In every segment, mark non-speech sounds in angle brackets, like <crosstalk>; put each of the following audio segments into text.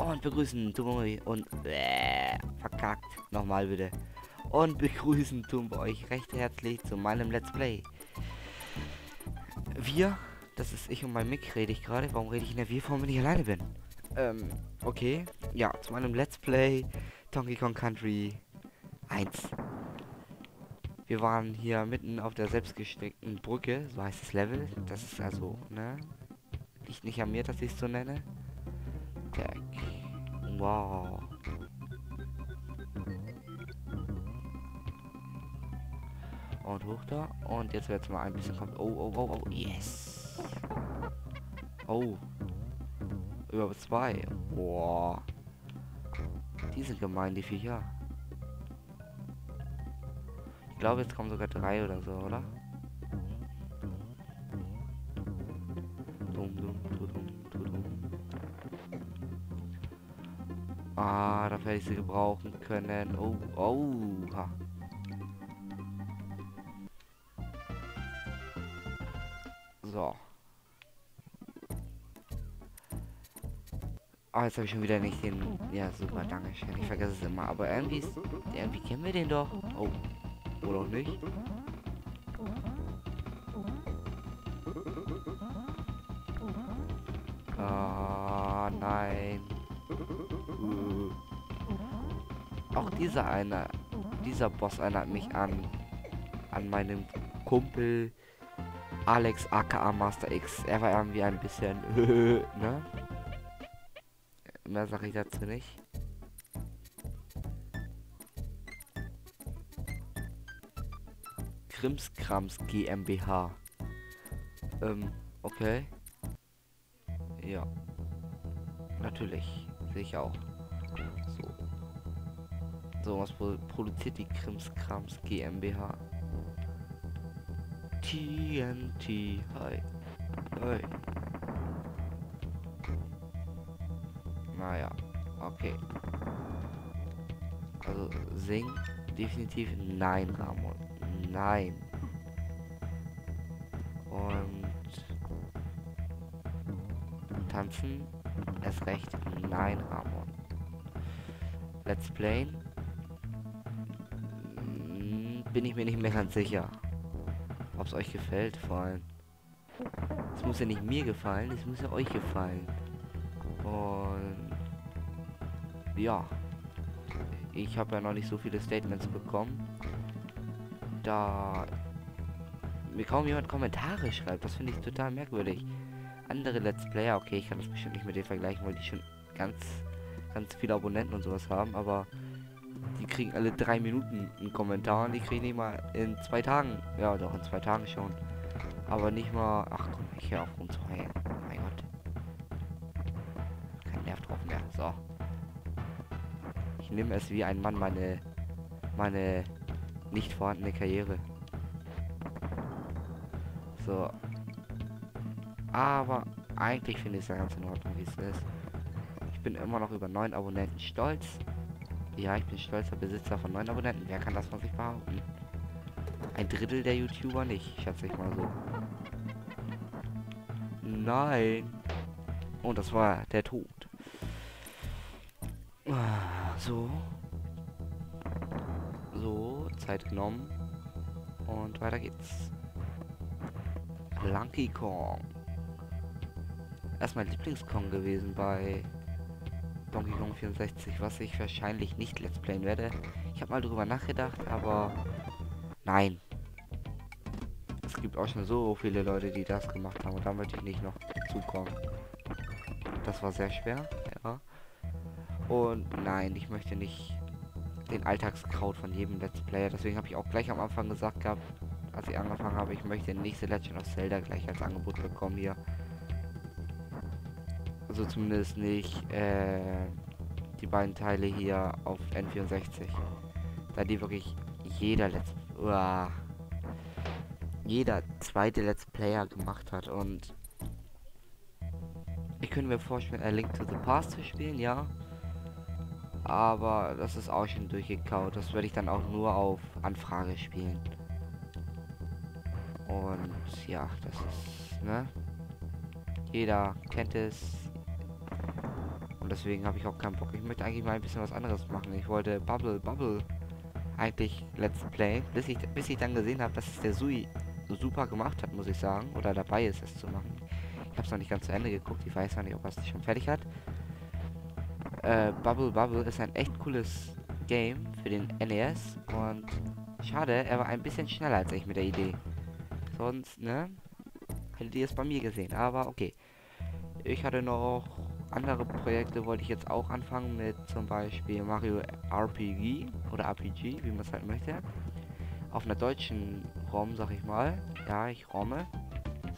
Und begrüßen Tumori und äh, verkackt. Nochmal bitte. Und begrüßen tun wir euch recht herzlich zu meinem Let's Play. Wir, das ist ich und mein Mick, rede ich gerade. Warum rede ich in der Wir-Form, wenn ich alleine bin? Ähm, okay. Ja, zu meinem Let's Play Donkey Kong Country 1. Wir waren hier mitten auf der selbstgesteckten Brücke, so heißt das Level. Das ist also, ne? Liegt nicht an mir, dass ich es so nenne. Tag. Wow. Und hoch da. Und jetzt wird es mal ein bisschen kommt. Oh, oh, oh, oh, yes. Oh. Über zwei. Boah. Die sind gemein, die Viecher. Ich glaube, jetzt kommen sogar drei oder so, oder? Ah, da werde ich sie gebrauchen können. Oh, oh. Ha. So. Ah, jetzt habe ich schon wieder nicht den... Ja, super, danke schön. Ich vergesse es immer. Aber irgendwie ist... Irgendwie kennen wir den doch. Oh. Oder auch nicht. Ah, nein. Auch dieser eine... Dieser Boss erinnert mich an... An meinen Kumpel... Alex aka Master X. Er war irgendwie ein bisschen... <laughs> ne? Mehr sage ich dazu nicht. Krimskrams GmbH. Ähm, okay. Ja. Natürlich. Sehe ich auch. So. Was pro produziert die Krimskrams GmbH? TNT. Hi. Hi. Naja. Okay. Also, sing definitiv nein, Ramon. Nein. Und tanzen erst recht nein, Ramon. Let's Play bin ich mir nicht mehr ganz sicher, ob es euch gefällt, vor allem. Es muss ja nicht mir gefallen, es muss ja euch gefallen. Und ja, ich habe ja noch nicht so viele Statements bekommen da mir kaum jemand Kommentare schreibt. Das finde ich total merkwürdig. Andere Let's Player, okay, ich kann das bestimmt nicht mit denen vergleichen, weil die schon ganz, ganz viele Abonnenten und sowas haben, aber die kriegen alle drei Minuten einen Kommentar und die kriegen nicht mal in zwei Tagen. Ja, doch, in zwei Tagen schon. Aber nicht mal. Ach komm, ich höre auf rumzuheulen. Oh mein Gott. Kein Nerv drauf mehr. So. Ich nehme es wie ein Mann meine meine nicht vorhandene Karriere. So. Aber eigentlich finde ich es ja ganz in Ordnung, wie es ist. Ich bin immer noch über neun Abonnenten stolz. Ja, ich bin stolzer Besitzer von neun Abonnenten. Wer kann das von sich behaupten? Ein Drittel der YouTuber nicht, schätze ich mal so. Nein. Und das war der Tod. So. So, Zeit genommen. Und weiter geht's. Lanky Kong. Ist mein Lieblingskong gewesen bei Donkey Kong 64, was ich wahrscheinlich nicht Let's Playen werde. Ich habe mal drüber nachgedacht, aber nein. Es gibt auch schon so viele Leute, die das gemacht haben und da möchte ich nicht noch zukommen. Das war sehr schwer, ja. Und nein, ich möchte nicht den Alltagskraut von jedem Let's Player. Deswegen habe ich auch gleich am Anfang gesagt gehabt, als ich angefangen habe, ich möchte nächste Legend of Zelda gleich als Angebot bekommen hier. Also zumindest nicht äh, die beiden Teile hier auf N64. Da die wirklich jeder Let's uh, jeder zweite Let's Player gemacht hat und ich könnte mir vorstellen, A Link to the Past zu spielen, ja. Aber das ist auch schon durchgekaut. Das werde ich dann auch nur auf Anfrage spielen. Und ja, das ist, ne? Jeder kennt es. Und deswegen habe ich auch keinen Bock. Ich möchte eigentlich mal ein bisschen was anderes machen. Ich wollte Bubble, Bubble eigentlich Let's Play, bis ich, bis ich dann gesehen habe, dass es der Sui so super gemacht hat, muss ich sagen. Oder dabei ist, es zu machen. Ich habe es noch nicht ganz zu Ende geguckt. Ich weiß noch nicht, ob er es schon fertig hat. Äh, Bubble Bubble ist ein echt cooles Game für den NES. Und schade, er war ein bisschen schneller als ich mit der Idee. Sonst, ne? Hättet ihr es bei mir gesehen. Aber okay. Ich hatte noch andere Projekte, wollte ich jetzt auch anfangen mit zum Beispiel Mario RPG oder RPG, wie man es halt möchte. Auf einer deutschen ROM, sag ich mal. Ja, ich romme.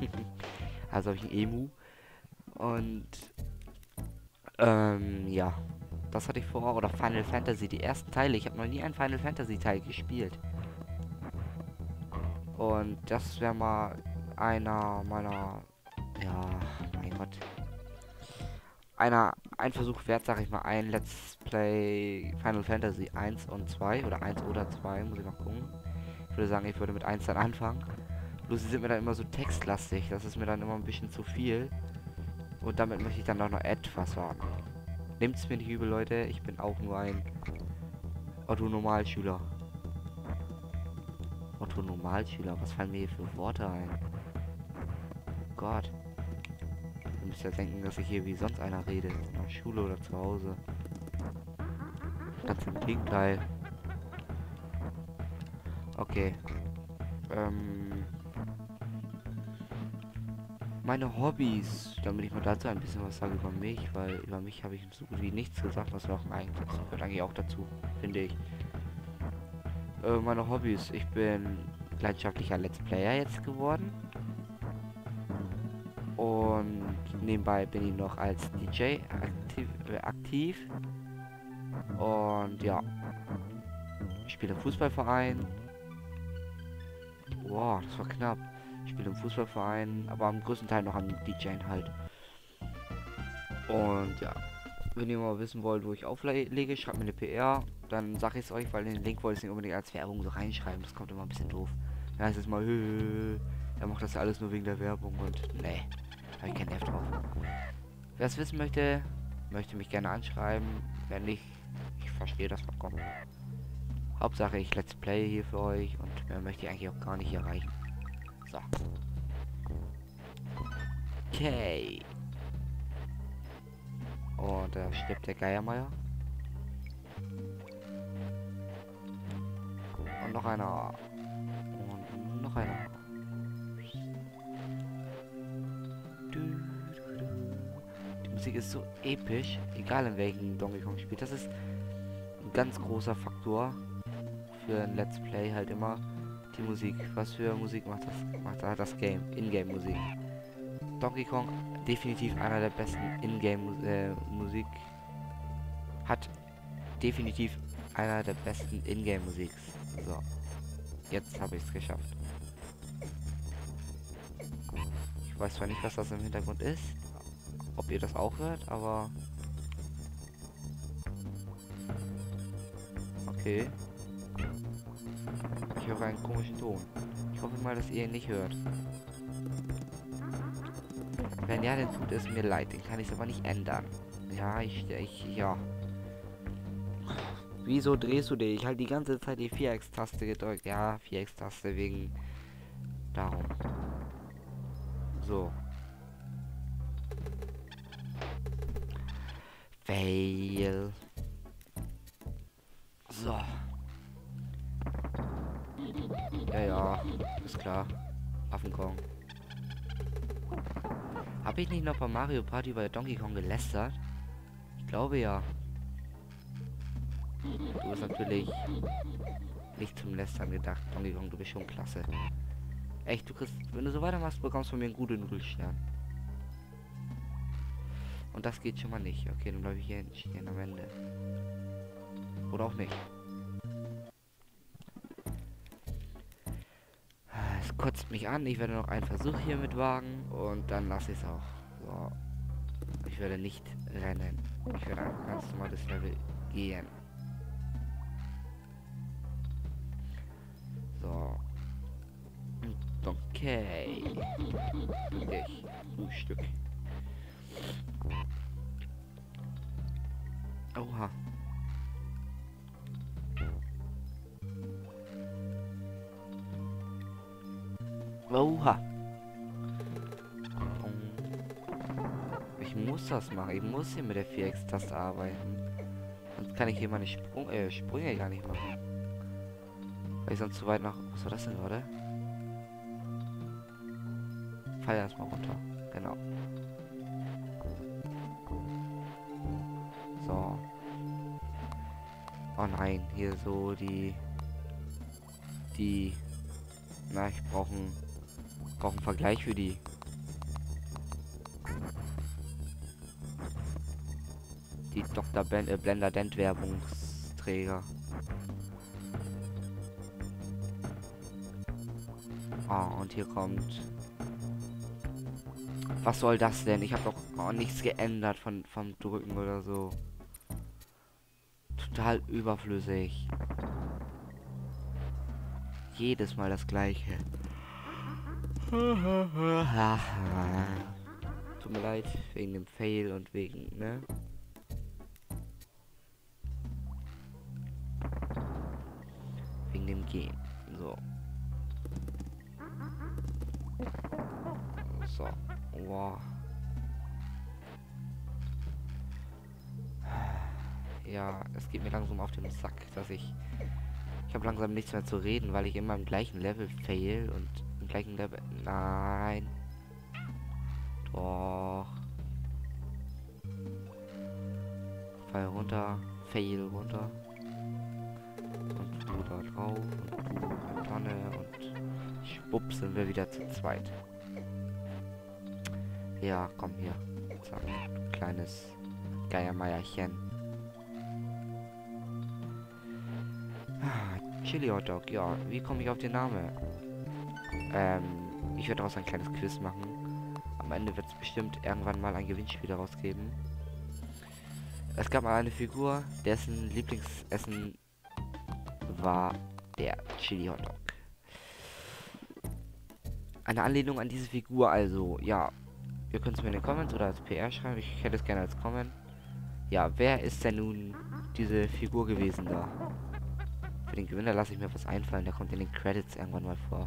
<laughs> also habe ich ein Emu. Und ähm, ja. Das hatte ich vor. Oder Final Fantasy, die ersten Teile. Ich habe noch nie einen Final Fantasy Teil gespielt. Und das wäre mal einer meiner... Einer, ein Versuch wert, sag ich mal, ein Let's Play Final Fantasy 1 und 2. Oder 1 oder 2, muss ich noch gucken. Ich würde sagen, ich würde mit 1 dann anfangen. Bloß sie sind mir dann immer so textlastig. Das ist mir dann immer ein bisschen zu viel. Und damit möchte ich dann auch noch etwas sagen. Nehmt's mir nicht übel, Leute. Ich bin auch nur ein Otto-Normalschüler. Otto-Normalschüler. Was fallen mir hier für Worte ein? Gott. Müsst ja denken, dass ich hier wie sonst einer rede. In der Schule oder zu Hause. Ganz im Gegenteil. Okay. Ähm meine Hobbys, damit ich mal dazu ein bisschen was sage über mich, weil über mich habe ich so gut wie nichts gesagt, was auch eigentlich, gehört eigentlich auch dazu, finde ich. Äh, meine Hobbys, ich bin leidenschaftlicher Let's Player jetzt geworden. Und nebenbei bin ich noch als DJ aktiv. Äh, aktiv. Und ja. Ich spiele im Fußballverein. Wow, das war knapp spiele im Fußballverein, aber am größten Teil noch am DJ halt. Und ja, wenn ihr mal wissen wollt, wo ich auflege, schreibt mir eine PR. Dann sage ich es euch, weil den Link wollte ich nicht unbedingt als Werbung so reinschreiben. Das kommt immer ein bisschen doof. Dann heißt es mal, <laughs> er macht das alles nur wegen der Werbung und nee, habe ich kein Nerv drauf. Wer es wissen möchte, möchte mich gerne anschreiben. Wenn nicht, ich verstehe das vollkommen. Hauptsache ich Let's Play hier für euch und mehr möchte ich eigentlich auch gar nicht erreichen. So. Okay. Und da stirbt der Geiermeier. Und noch einer. Und noch einer. Musik ist so episch, egal in welchem Donkey Kong spielt. Das ist ein ganz großer Faktor für ein Let's Play halt immer die Musik. Was für Musik macht das? Macht da das Game? Ingame-Musik. Donkey Kong definitiv einer der besten Ingame-Musik. Äh, Hat definitiv einer der besten Ingame-Musik. So. Jetzt habe ich es geschafft. Ich weiß zwar nicht, was das im Hintergrund ist. Ob ihr das auch hört, aber... Okay. Ich höre einen komischen Ton. Ich hoffe mal, dass ihr ihn nicht hört. Wenn ja, dann tut es mir leid. Den kann ich aber nicht ändern. Ja, ich, ich, ja. Wieso drehst du dich? Ich halte die ganze Zeit die Viereckstaste gedrückt. Ja, Viereckstaste wegen... Darum. So. Fail. So. Ja, ja, ist klar. Affenkong. Habe ich nicht noch bei Mario Party bei Donkey Kong gelästert? Ich glaube ja. Du bist natürlich nicht zum Lästern gedacht. Donkey Kong, du bist schon klasse. Echt, du kriegst, wenn du so weitermachst, bekommst du von mir einen guten Nudelstern. Und das geht schon mal nicht. Okay, dann bleibe ich hier stehen am Ende. Oder auch nicht. kotzt mich an. Ich werde noch einen Versuch hier mit wagen und dann lasse ich es auch. So. Ich werde nicht rennen. Ich werde ein ganz normales Level gehen. So. Okay. Dich, du Stück. Oha. Oha. Ich muss das machen. Ich muss hier mit der 4x-Taste arbeiten. Sonst kann ich hier meine Sprung äh, Sprünge gar nicht machen. Weil ich sonst zu weit nach... Was war das denn gerade? Fall erstmal runter. Genau. Nein, hier so die... Die... Na, ich brauche einen, brauch einen Vergleich für die. Die Dr. Ben, äh, Blender Dent Werbungsträger. Ah, und hier kommt... Was soll das denn? Ich habe doch oh, nichts geändert von vom Drücken oder so. Total überflüssig. Jedes Mal das gleiche. Tut mir leid, wegen dem Fail und wegen, ne? Wegen dem Gehen. So. So. Wow. Ja, es geht mir langsam auf den Sack, dass ich... Ich habe langsam nichts mehr zu reden, weil ich immer im gleichen Level fail und im gleichen Level... Nein. Doch. Fall runter, fail runter. Und du da drauf und du in der Tonne und schwupp sind wir wieder zu zweit. Ja, komm hier. Zack, kleines Geiermeierchen. Chili Hotdog, ja. Wie komme ich auf den Namen? Ähm, ich werde daraus ein kleines Quiz machen. Am Ende wird es bestimmt irgendwann mal ein Gewinnspiel daraus geben. Es gab mal eine Figur, dessen Lieblingsessen war der Chili Hotdog. Eine Anlehnung an diese Figur, also, ja, Ihr könnt es mir in den Comments oder als PR schreiben. Ich hätte es gerne als Comment. Ja, wer ist denn nun diese Figur gewesen da? Für den Gewinner lasse ich mir was einfallen. Der kommt in den Credits irgendwann mal vor.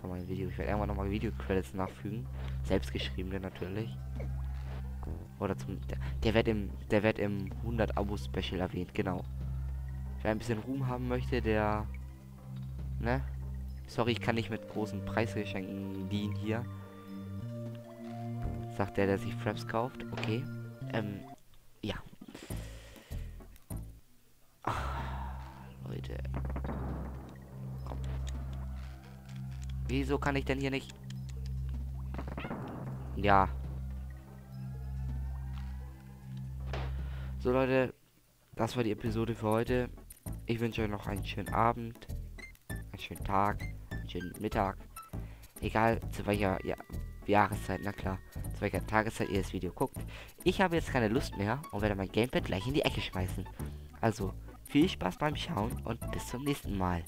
Vor meinem Video. Ich werde irgendwann nochmal Video-Credits nachfügen. Selbstgeschriebene natürlich. Oder zum. Der, der wird im. Der wird im 100 Abo-Special erwähnt, genau. Wer ein bisschen Ruhm haben möchte, der. Ne? Sorry, ich kann nicht mit großen Preisgeschenken dienen hier. Sagt der, der sich Fraps kauft. Okay. Ähm, ja. Leute. Wieso kann ich denn hier nicht... Ja. So, Leute. Das war die Episode für heute. Ich wünsche euch noch einen schönen Abend. Einen schönen Tag. Einen schönen Mittag. Egal zu welcher ja, Jahreszeit, na klar zu welcher Tageszeit ihr das Video guckt. Ich habe jetzt keine Lust mehr und werde mein Gamepad gleich in die Ecke schmeißen. Also, viel Spaß beim Schauen und bis zum nächsten Mal.